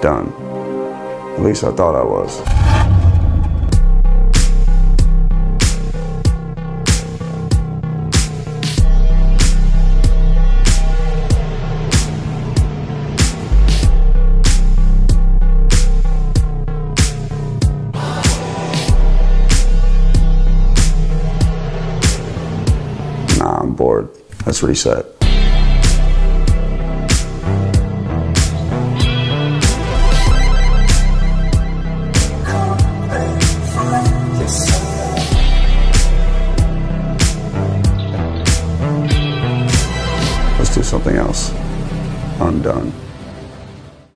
done. At least I thought I was. Nah, I'm bored. Let's reset. Let's do something else. I'm done.